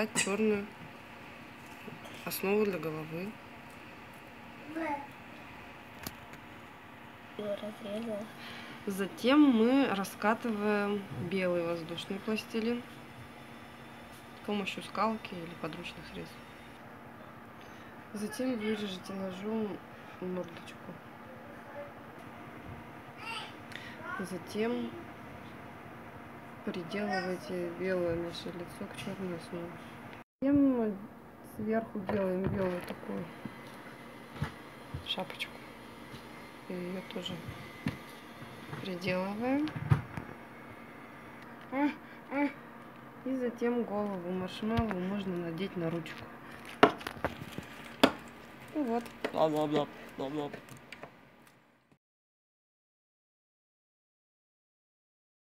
достать черную основу для головы. Затем мы раскатываем белый воздушный пластилин с помощью скалки или подручных средств. Затем вырежете ножом мордочку. Затем приделывайте белое наше лицо к черной основе. Затем сверху делаем белую такую шапочку. И ее тоже приделываем. А, а. И затем голову маршмеллоу можно надеть на ручку. Ну вот. Бла-бла-бла. Бла-бла.